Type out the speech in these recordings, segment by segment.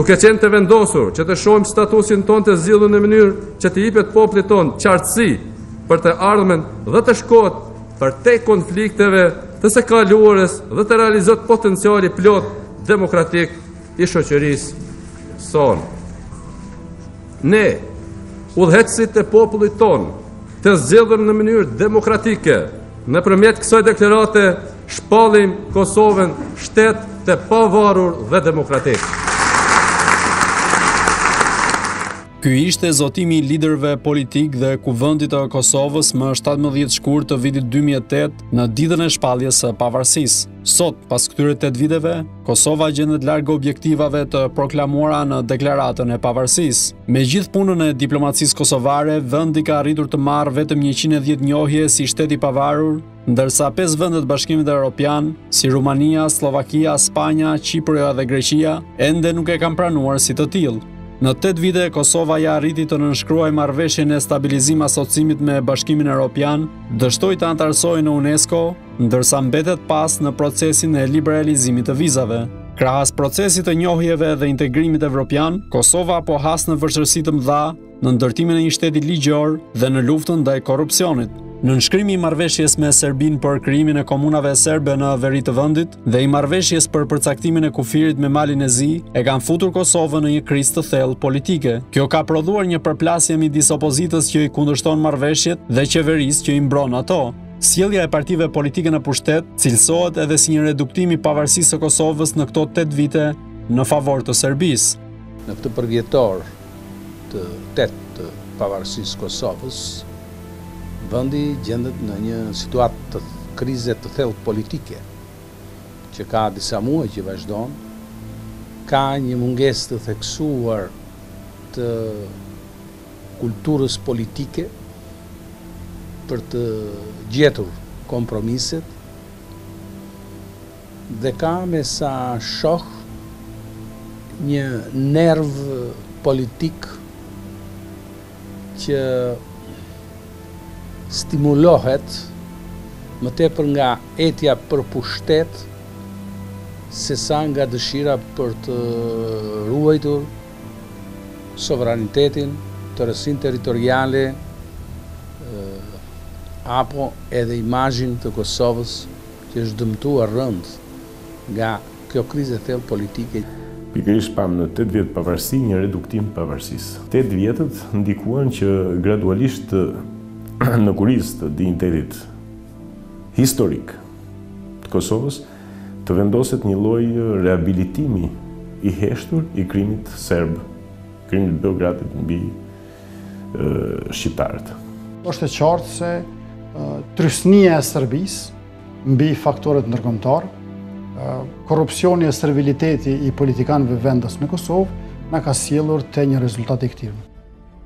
Duke qenë të vendosur që të shohim statusin tonë të zgjidhur në mënyrë që të jepet popullit tonë qartësi për të ardhmen dhe të shkohet përtej konflikteve të së kaluarës dhe të realizohet potenciali i plotë demokratik i shoqërisë sonë. Ne, udhëheqësit e popullit tonë, të zgjedhur në mënyrë demokratike, nëpërmjet kësaj deklarate, shpallim Kosovën shtet të pavarur dhe demokratik. Ky ishte zotimi i liderëve politikë dhe kuvendit të Kosovës më 17 shkurt të vitit 2008 në ditën e shpalljes së pavarësisë. Sot, pas këtyre 8 viteve, Kosova gjendet larg objektivave të proklamuara në deklaratën e pavarësisë. Me gjithë punën e diplomacisë kosovare, vendi ka arritur të marrë vetëm 110 njohje si shtet i pavarur, ndërsa 5 vende të Bashkimit Europian, si Rumania, Sllovakia, Spanja, Qiproja dhe Greqia, ende nuk e kanë pranuar si të tillë. Në 8 vite, Kosova ia arriti të nënshkruajë marrëveshjen e stabilizim asociimit me Bashkimin Europian, dështoi të anëtarësohej në UNESCO, ndërsa mbetet pas në procesin e liberalizimit të vizave. Krahas procesit të njohjeve dhe integrimit evropian, Kosova po has në vështirësi të mëdha në ndërtimin e një shteti ligjor dhe në luftën ndaj korrupsionit. Nënshkrimi i marrëveshjes me Serbinë për krijimin e komunave serbe në veri të vendit dhe i marrëveshjes për përcaktimin e kufirit me Malin e Zi, e kanë futur Kosovën në një krizë të thellë politike. Kjo ka prodhuar një përplasje midis opozitës që i kundërshton marrëveshjet dhe qeverisë që i mbron ato. Sjellja e partive politike në pushtet cilësohet edhe si një reduktim i pavarësisë së Kosovës në këto 8 vite në favor të Serbisë. Në këtë përvjetor të 8 të pavarësisë së Kosovës, vendi gjendet në një situatë të krizës të thellë politike, që ka disa muaj që vazhdon, ka një mungesë të theksuar të kulturës politike për të gjetur kompromiset dhe ka me sa shoh një nerv politik që stimulohet më tepër nga etja për pushtet sesa nga dëshira për të ruajtur sovranitetin, tërësinë territoriale apo edhe imazhin të Kosovës që është dëmtuar rëndë nga kjo krizë e thellë politike. Pikërisht pamë në tetë vjet pavarësi një reduktim të pavarësisë. Tetë vjetët ndikuan që gradualisht në kurriz të dinjitetit historik të Kosovës, Të vendoset një lloj rehabilitimi i heshtur i krimit serb, krimit Beogradit mbi shqiptarët. Është e qartë se trysnia e Serbisë mbi faktorët ndërkombëtarë, korrupsioni e serviliteti i politikanëve vendas në Kosovë na ka sjellur te një rezultat i këtillë.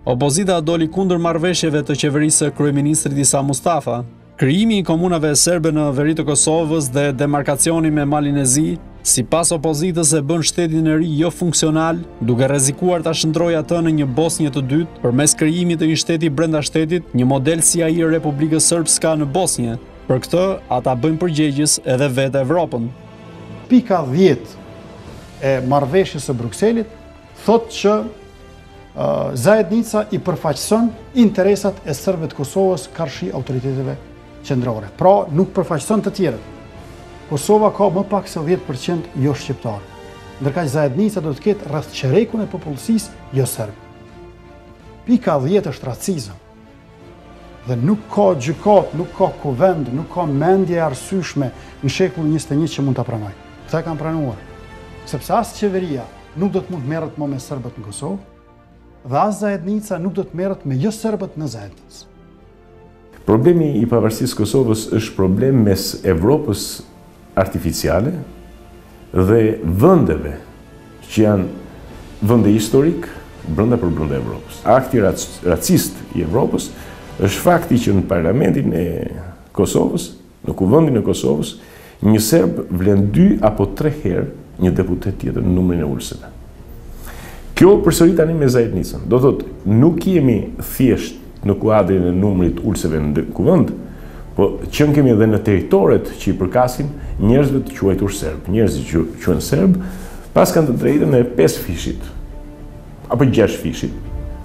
Opozita doli kundër marrëveshjeve të qeverisë së kryeministrit Isa Mustafa. Krijimi i komunave serbe në veri të Kosovës dhe demarkacioni me Malin e Zi, sipas opozitës e bën shtetin e ri jofunksional, duke rrezikuar ta shndërrojë atë në një Bosnje të dytë, përmes krijimit të një shteti brenda shtetit, një model si ai Republikës Sërpska në Bosnje. Për këtë, ata bëjnë përgjegjës edhe vetë Evropën. Pika 10 e marrëveshjes së Brukselit, Thotë që Zajednica i përfaqëson interesat e serbëve të Kosovës karshi autoriteteve qendrore. Pra nuk përfaqëson të tjerët. Kosova ka më pak se 10% jo shqiptarë. Ndërkaq Zajednica do të ketë rreth çerekun e popullsisë jo serbe. Pika 10 është racizëm. Dhe nuk ka gjykatë, nuk ka kuvend, nuk ka mendje e arsyeshme në shekullin 21 që mund ta pranojë. Këta e kanë pranuar. Sepse as qeveria nuk do të mund të merret më me serbët në Kosovë, dhe as zajednica nuk do të merret me jo serbët në zajednicë. Problemi i pavarësisë së Kosovës është problem mes Evropës artificiale dhe vendeve që janë vende historike brendapërbrenda Evropës. Akti racist i Evropës është fakti që në parlamentin e Kosovës, në kuvendin e Kosovës, një serb vlen dy apo tre herë një deputet tjetër në numrin e ulëseve. Kjo përsëri tani me Zajednicën. Do thotë, nuk jemi thjesht në kuadrin e numrit ulëseve në kuvend, po qenkemi edhe në territoret që i përkasin njerëzve të quajtur serb. Njerëzit që quhen serb, paskan të drejtën e 5 fishit, apo 6 fishit,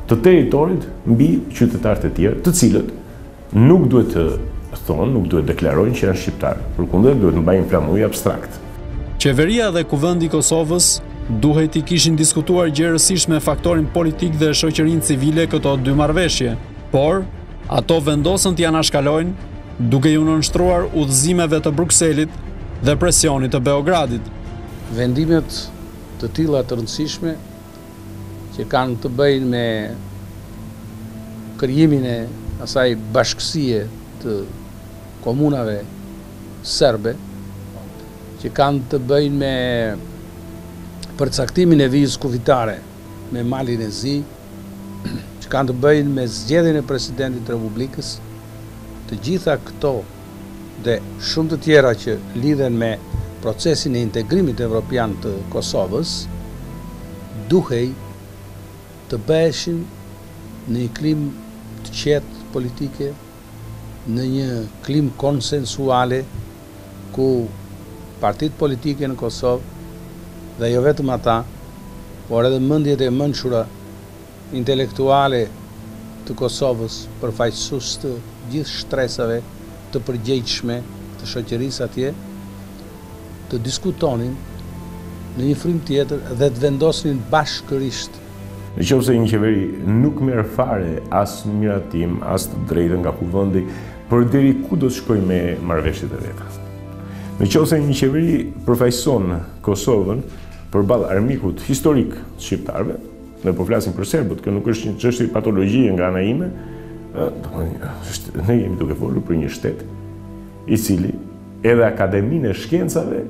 të territorit mbi qytetarët e tjerë, të cilët Nuk duhet të thonë, nuk duhet deklarojnë që janë shqiptarë. Përkundër, duhet të mbajnë flamuj abstrakt. Qeveria dhe Kuvendi i Kosovës duhej t'i kishin diskutuar gjerësisht me faktorin politik dhe shoqërinë civile këto dy marrëveshje, por ato vendosën t'i anashkalojnë duke iu nënshtruar udhëzimeve të Brukselit dhe presionit të Beogradit. Vendime të tilla të rëndësishme që kanë të bëjnë me krijimin e asaj bashkësie të komunave serbe, që kanë të bëjnë me përcaktimin e vijës kufitare me Malin e Zi, që kanë të bëjnë me zgjedhjen e Presidentit të Republikës, të gjitha këto dhe shumë të tjera që lidhen me procesin e integrimit evropian të Kosovës, duhej të bëheshin në një klimë të qetë politike, në një klimë konsensuale, ku partitë politike në Kosovë, dhe jo vetëm ata, por edhe mendjet e mençura, intelektuale të Kosovës, përfaqësues të gjithë shtresave të përgjegjshme të shoqërisë atje, të diskutonin në një frymë tjetër dhe të vendosnin bashkërisht. Në qoftë se një qeveri nuk merr fare as miratim, as të drejtën nga Kuvendi, për deri ku do të shkojë me marrëveshjet e veta? Në qoftë se një qeveri përfaqëson Kosovën përballë armikut historik të shqiptarëve, Ne po flasim për serbët, kjo nuk është një çështje patologjie nga ana ime. Ne jemi duke folur për një shtet i cili edhe Akademinë e Shkencave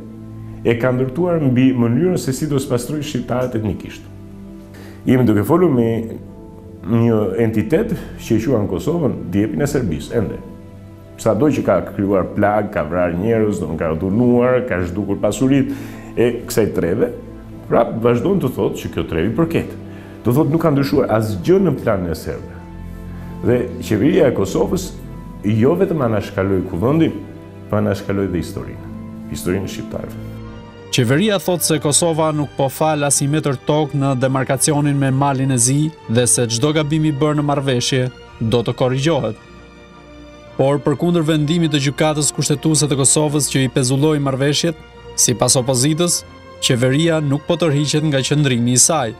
e ka ndërtuar mbi mënyrën se si do spastrojë shqiptarët etnikisht. Jemi duke folur me një entitet që e quan Kosovën djepin e Serbisë, ende. Sado që ka krijuar plagë, ka vrarë njerëz, ka dhunuar, ka zhdukur pasuritë e kësaj treve, pra vazhdon të thotë që kjo trevë i përket. Do thotë nuk ka ndryshuar asgjë në planin e serbëve. Dhe qeveria e Kosovës jo vetëm anashkaloi kuvendin, po anashkaloi dhe historinë, historinë e shqiptarëve. Qeveria thotë se Kosova nuk po fal as një metër tokë në demarkacionin me Malin e Zi dhe se çdo gabim i bërë në marrëveshje do të korrigjohet. Por përkundër vendimit të Gjykatës Kushtetuese të Kosovës që i pezulloi marrëveshjet, sipas opozitës, qeveria nuk po tërhiqet nga qëndrimi i saj.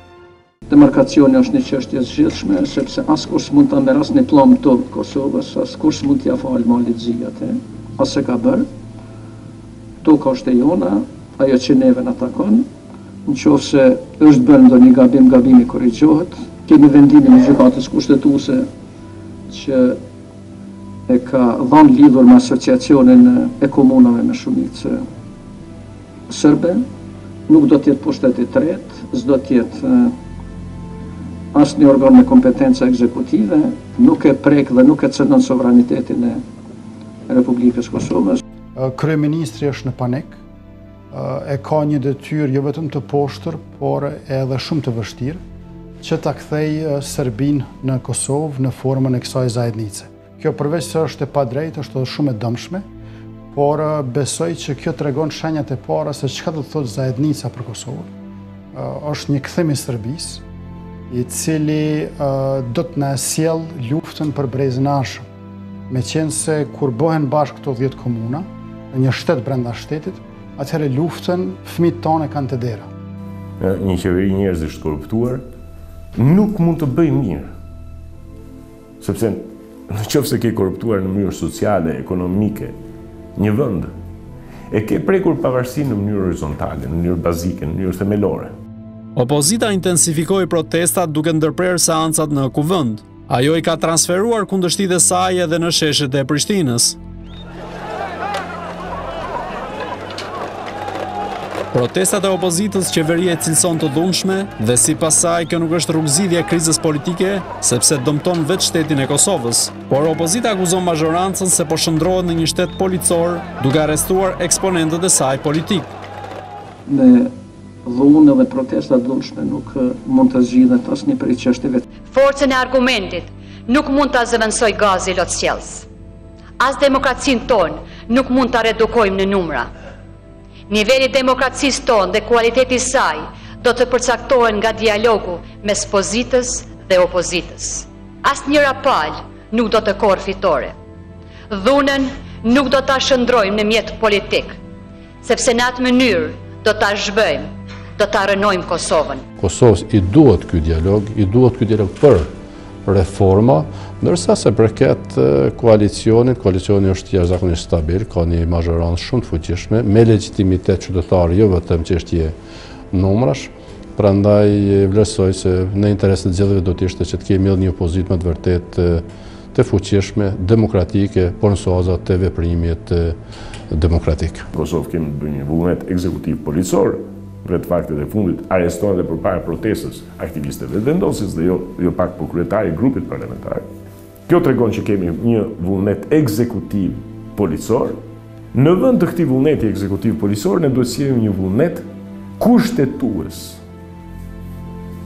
Demarkacioni është një çështje e zgjidhshme, sepse askush s'mund t'ia merr asnjë pllamë tokë Kosovës, askush s'mund t'ia falë Malit të Zi atë. As e ka bërë. Toka është e jona, ajo që neve na takon. Në qoftë se është bërë ndonjë gabim, gabimi korrigjohet. Kemi vendimin e Gjykatës Kushtetuese. që e ka dhanë lidhur me Asociacionin e Komunave me shumicë sërbe, nuk do të jetë pushtet i tretë, s'do të jetë asnjë organ me kompetenca ekzekutive, nuk e prek dhe nuk e cenon sovranitetin e Republikës së Kosovës. Kryeministri është në panik. e ka një detyrë jo vetëm të poshtër, por edhe shumë të vështirë, që ta kthejë Serbinë në Kosovë në formën e kësaj zajednice. Kjo përveçse është e padrejtë, është edhe shumë e dëmshme, por besoj që kjo tregon shenjat e para se çka do të thotë zajednica për Kosovën. është një kthim i Serbisë, i cili do të na e sjellë luftën për brezin e ardhshëm. Meqenëse kur bëhen bashkë këto 10 komuna, një shtet brenda shtetit, atëherë luftën fëmijët tonë e kanë te dera. Një qeveri njerëzish të korruptuar nuk mund të bëjë mirë. Sepse në qoftë se ke korruptuar në mënyrë sociale, ekonomike, një vend, e ke prekur pavarësinë në mënyrë horizontale, në mënyrë bazike, në mënyrë themelore. Opozita intensifikoi protestat duke ndërprerë seancat në Kuvend. Ajo i ka transferuar kundërshtitë e saj edhe në sheshet e Prishtinës. Protestat e opozitës qeveria i cilëson të dhunshme dhe sipas saj kjo nuk është rrugëzgjidhja e krizës politike sepse dëmton vetë shtetin e Kosovës. Por opozita akuzon mazhorancën se po shndërrohet në një shtet policor duke arrestuar eksponentët e saj politikë. Me dhunë dhe protesta të dhunshme nuk mund të zgjidhet asnjë prej çështjeve. Forcën e argumentit nuk mund ta zëvendësojë gazi lotsjellës. As demokracinë tonë nuk mund ta reduktojmë në numra. Niveli i demokracisë sonë dhe kualiteti i saj do të përcaktohen nga dialogu mes pozitës dhe opozitës. Asnjëra palë nuk do të korrë fitore. Dhunën nuk do ta shndërrojmë në mjet politik. Sepse në atë mënyrë do ta zhbëjmë, do ta rrënojmë Kosovën. Kosovës i duhet ky dialog, i duhet ky dialog për reforma, ndërsa sa i përket koalicionit, koalicioni është jashtëzakonisht stabil, ka një mazhorancë shumë të fuqishme, me legjitimitet qytetar, jo vetëm çështje numrash, Prandaj vlerësoj se në interes të të gjithëve do të ishte që të kemi edhe një opozitë me të vërtetë të fuqishme, demokratike, por në suaza të veprimit demokratik. Në Kosovë kemi të bëjmë me një vullnet ekzekutiv policor, vetë faktet e fundit, arrestohen dhe përpara protestës aktivistë të Vetëvendosjes dhe jo, jo pak po kryetari i grupit parlamentar. Kjo tregon që kemi një vullnet ekzekutiv policor. Në vend të këtij vullneti ekzekutiv policor, ne duhet të sjellim një vullnet kushtetues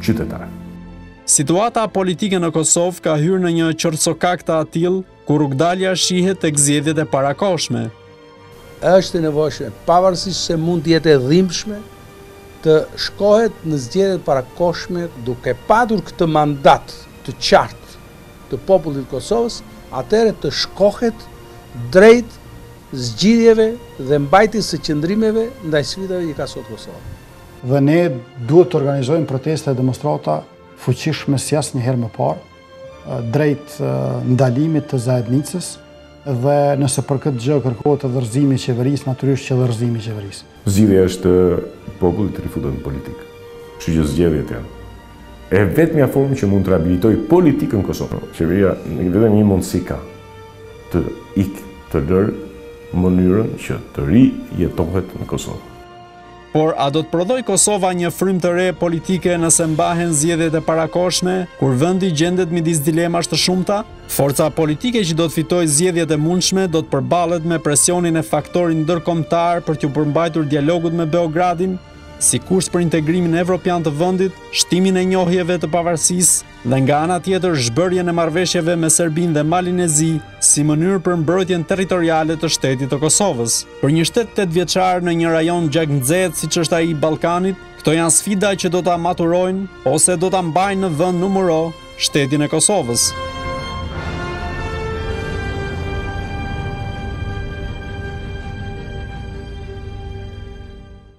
qytetar. Situata politike në Kosovë ka hyrë në një qorrsokak të atillë, ku rrugëdalja shihet tek zgjedhjet e parakohshme. Është e nevojshme, pavarësisht se mund të jetë e dhimbshme, të shkohet në zgjedhje të parakohshme duke patur këtë mandat të qartë të popullit të Kosovës, atëherë të shkohet drejt zgjidhjeve dhe mbajtjes së qëndrimeve ndaj sfidave që ka sot Kosova. Dhe ne duhet të organizojmë protesta e demonstrata të fuqishme si asnjëherë më parë, drejt ndalimit të zajednicës dhe nëse për këtë gjë kërkohet edhe rrëzimi i qeverisë, natyrisht që edhe rrëzimi i qeverisë. Zgjidhja është populli të rifutet në politikë. Kështu që zgjedhjet janë e vetmja formë që mund të rehabilitojë politikën në Kosovë. Qeveria vetëm një mundësi ka të ikë, të lërë mënyrën që të rijetohet në Kosovë. Por a do të prodhojë Kosova një frymë të re politike nëse mbahen zgjedhjet e parakohshme, kur vendi gjendet midis dilemash të shumta? Forca politike që do të fitojë zgjedhjet e mundshme do të përballet me presionin e faktorit ndërkombëtar për t'iu përmbajtur dialogut me Beogradin, si kusht për integrimin evropian të vendit, shtimin e njohjeve të pavarësisë, dhe nga ana tjetër zhbërjen e marrëveshjeve me Serbinë dhe Malin e Zi si mënyrë për mbrojtjen territoriale të shtetit të Kosovës. Për një shtet tetëvjeçar në një rajon gjaknxehtë siç është ai i Ballkanit, këto janë sfida që do ta maturojnë ose do ta mbajnë në vendnumëro shtetin e Kosovës.